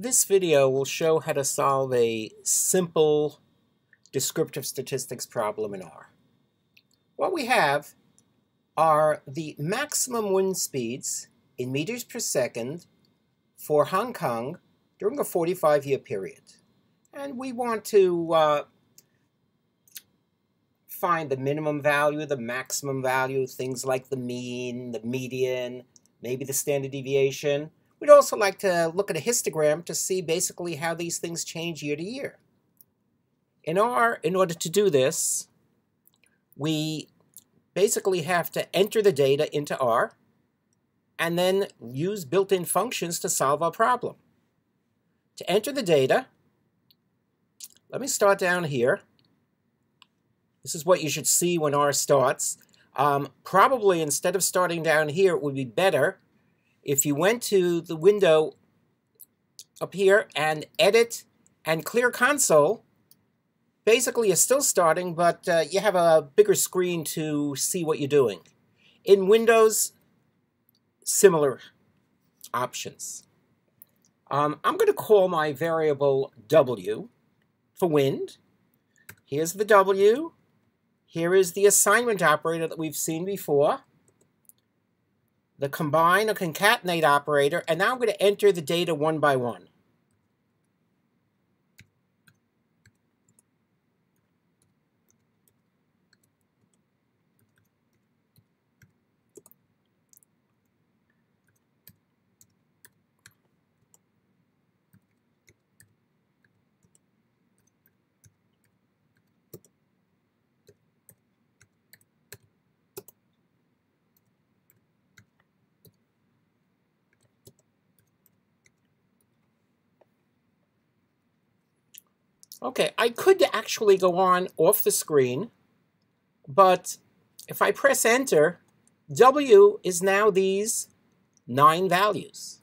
This video will show how to solve a simple descriptive statistics problem in R. What we have are the maximum wind speeds in meters per second for Hong Kong during a 45-year period. And we want to uh, find the minimum value, the maximum value, things like the mean, the median, maybe the standard deviation. We'd also like to look at a histogram to see basically how these things change year to year. In R, in order to do this, we basically have to enter the data into R and then use built-in functions to solve our problem. To enter the data, let me start down here. This is what you should see when R starts. Um, probably instead of starting down here, it would be better if you went to the window up here and edit and clear console, basically you're still starting, but uh, you have a bigger screen to see what you're doing. In Windows, similar options. Um, I'm going to call my variable W for wind. Here's the W. Here is the assignment operator that we've seen before the combine or concatenate operator, and now I'm going to enter the data one by one. Okay, I could actually go on off the screen, but if I press enter, W is now these nine values.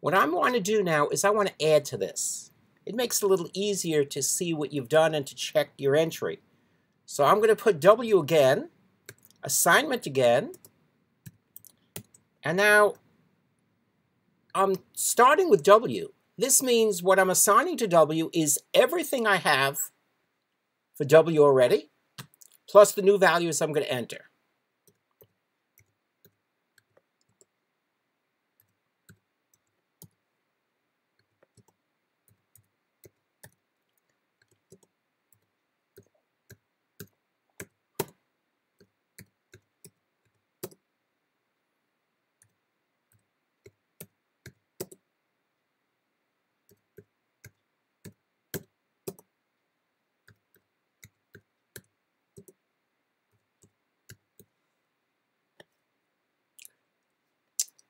What I want to do now is I want to add to this. It makes it a little easier to see what you've done and to check your entry. So I'm going to put W again, assignment again, and now I'm starting with W. This means what I'm assigning to W is everything I have for W already, plus the new values I'm going to enter.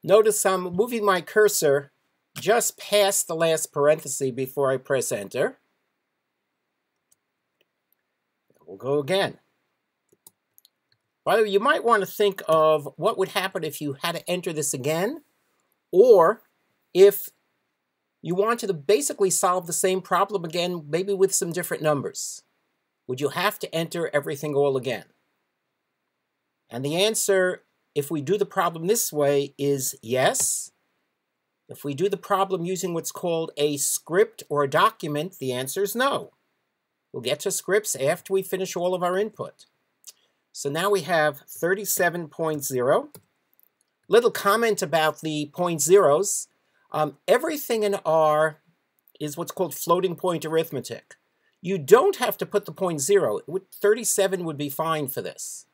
Notice I'm moving my cursor just past the last parenthesis before I press enter. We'll go again. By the way, you might want to think of what would happen if you had to enter this again, or if you wanted to basically solve the same problem again, maybe with some different numbers. Would you have to enter everything all again? And the answer if we do the problem this way is yes. If we do the problem using what's called a script or a document, the answer is no. We'll get to scripts after we finish all of our input. So now we have 37.0. Little comment about the point zeros. Um, everything in R is what's called floating point arithmetic. You don't have to put the point zero. 37 would be fine for this.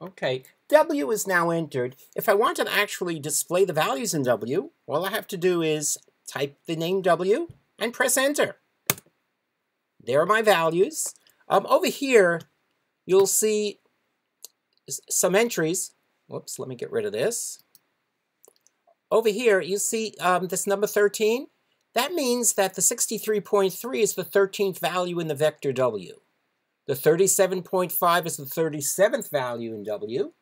Okay, W is now entered. If I want to actually display the values in W, all I have to do is type the name W and press enter. There are my values. Um, over here, you'll see some entries. Whoops, let me get rid of this. Over here, you see um, this number 13. That means that the 63.3 is the 13th value in the vector W. The 37.5 is the 37th value in W.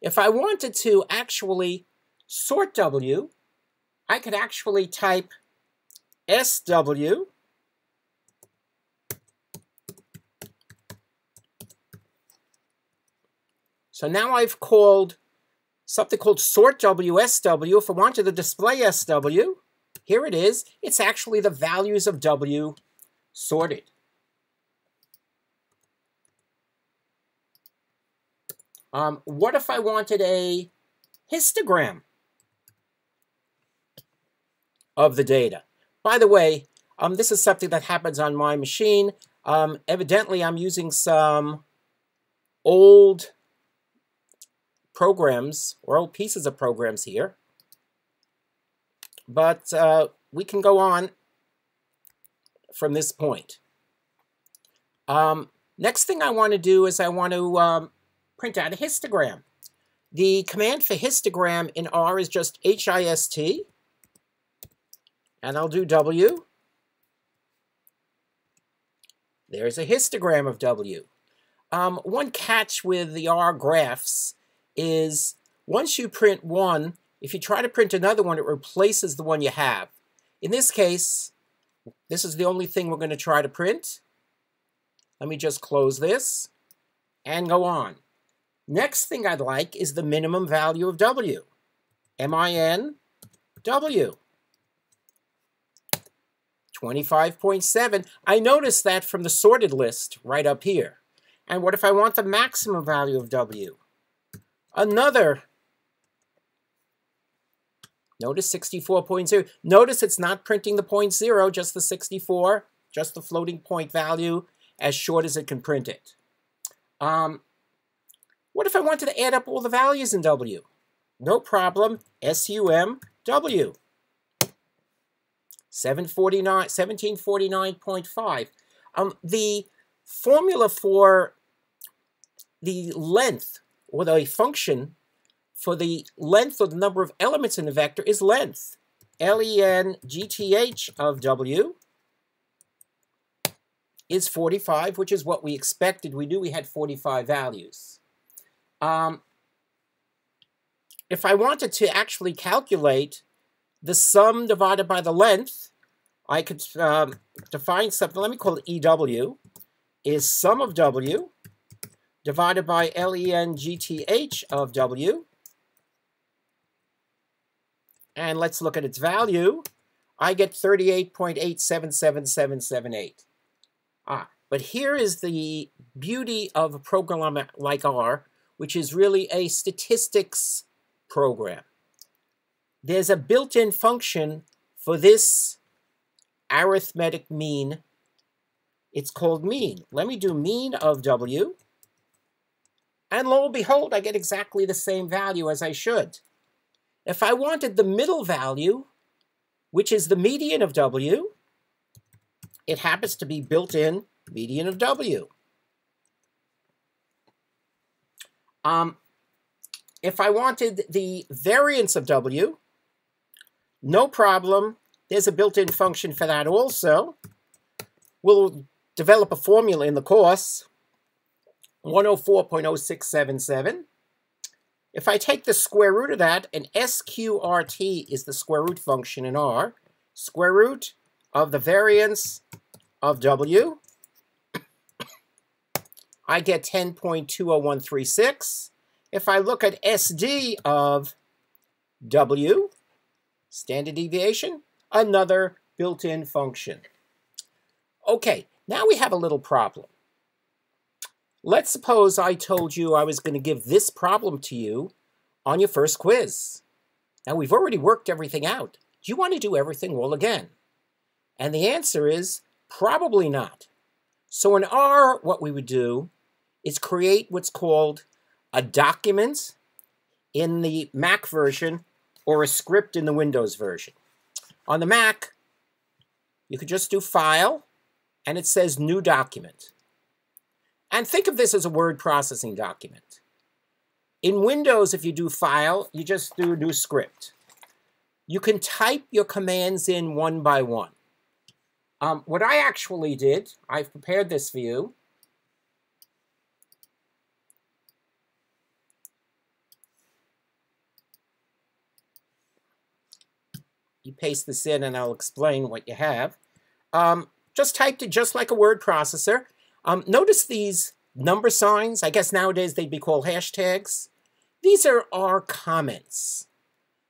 If I wanted to actually sort W, I could actually type SW So now I've called something called sort WSW. If I wanted to display SW, here it is. It's actually the values of W sorted. Um, what if I wanted a histogram of the data? By the way, um, this is something that happens on my machine. Um, evidently, I'm using some old programs, or old pieces of programs here. But uh, we can go on from this point. Um, next thing I want to do is I want to um, print out a histogram. The command for histogram in R is just HIST, and I'll do W. There's a histogram of W. Um, one catch with the R graphs is once you print one, if you try to print another one, it replaces the one you have. In this case, this is the only thing we're going to try to print. Let me just close this and go on. Next thing I'd like is the minimum value of W. M-I-N, W. 25.7. I noticed that from the sorted list right up here. And what if I want the maximum value of W? Another. Notice 64.0. Notice it's not printing the point zero, just the 64, just the floating point value, as short as it can print it. Um, what if I wanted to add up all the values in W? No problem. SUM W. 749, 1749.5. Um, the formula for the length, or the function for the length of the number of elements in the vector is length. L-E-N-G-T-H of W is 45, which is what we expected. We knew we had 45 values. Um, if I wanted to actually calculate the sum divided by the length, I could um, define something, let me call it EW, is sum of W divided by LENGTH of W. And let's look at its value. I get 38.877778. Ah, but here is the beauty of a program like R which is really a statistics program. There's a built-in function for this arithmetic mean. It's called mean. Let me do mean of W. And lo and behold, I get exactly the same value as I should. If I wanted the middle value, which is the median of W, it happens to be built in median of W. Um, if I wanted the variance of W, no problem. There's a built-in function for that also. We'll develop a formula in the course. 104.0677. If I take the square root of that, and SQRT is the square root function in R, square root of the variance of W I get 10.20136. If I look at SD of W, standard deviation, another built-in function. Okay, now we have a little problem. Let's suppose I told you I was going to give this problem to you on your first quiz. Now, we've already worked everything out. Do you want to do everything all again? And the answer is probably not. So in R, what we would do is create what's called a document in the Mac version or a script in the Windows version. On the Mac, you could just do File, and it says New Document. And think of this as a word processing document. In Windows, if you do File, you just do New Script. You can type your commands in one by one. Um, what I actually did, I've prepared this for you. You paste this in and I'll explain what you have. Um, just typed it just like a word processor. Um, notice these number signs. I guess nowadays they'd be called hashtags. These are our comments.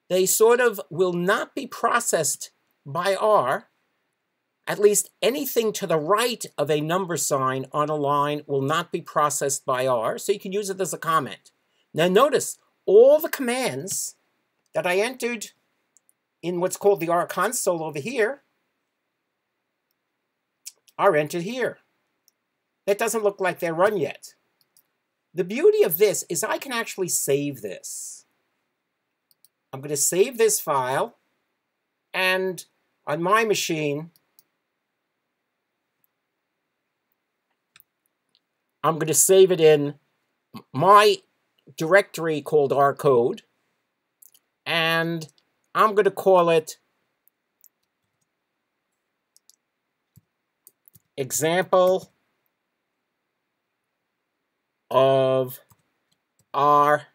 They sort of will not be processed by R. At least anything to the right of a number sign on a line will not be processed by R, so you can use it as a comment. Now notice, all the commands that I entered in what's called the R console over here are entered here. That doesn't look like they're run yet. The beauty of this is I can actually save this. I'm going to save this file, and on my machine, I'm going to save it in my directory called rcode, and I'm going to call it example of R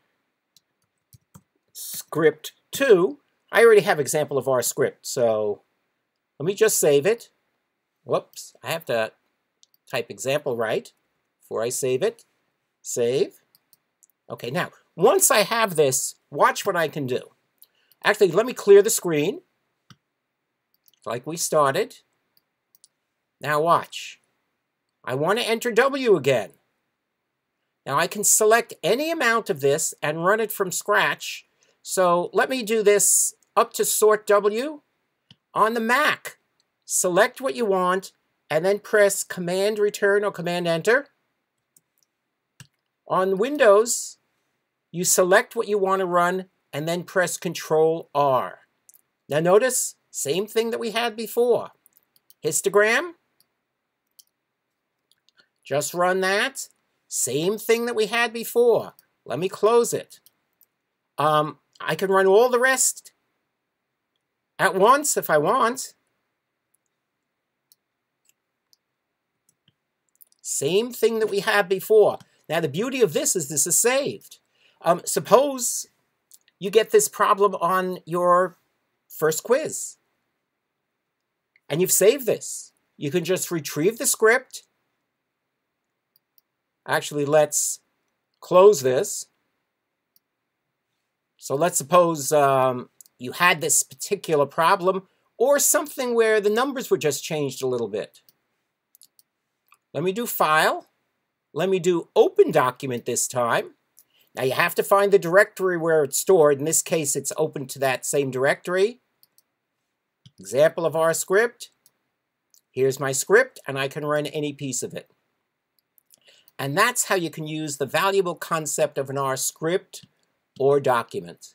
script 2. I already have example of R script, so let me just save it. Whoops, I have to type example right before I save it. Save. Okay, now, once I have this, watch what I can do. Actually, let me clear the screen, like we started. Now watch. I want to enter W again. Now I can select any amount of this and run it from scratch. So let me do this up to sort W. On the Mac, select what you want and then press Command Return or Command Enter. On Windows, you select what you want to run and then press Control R. Now notice, same thing that we had before. Histogram, just run that. Same thing that we had before. Let me close it. Um, I can run all the rest at once if I want. Same thing that we had before. Now, the beauty of this is this is saved. Um, suppose you get this problem on your first quiz. And you've saved this. You can just retrieve the script, Actually, let's close this. So let's suppose um, you had this particular problem or something where the numbers were just changed a little bit. Let me do File. Let me do Open Document this time. Now you have to find the directory where it's stored. In this case, it's open to that same directory. Example of R script. Here's my script, and I can run any piece of it. And that's how you can use the valuable concept of an R script or document.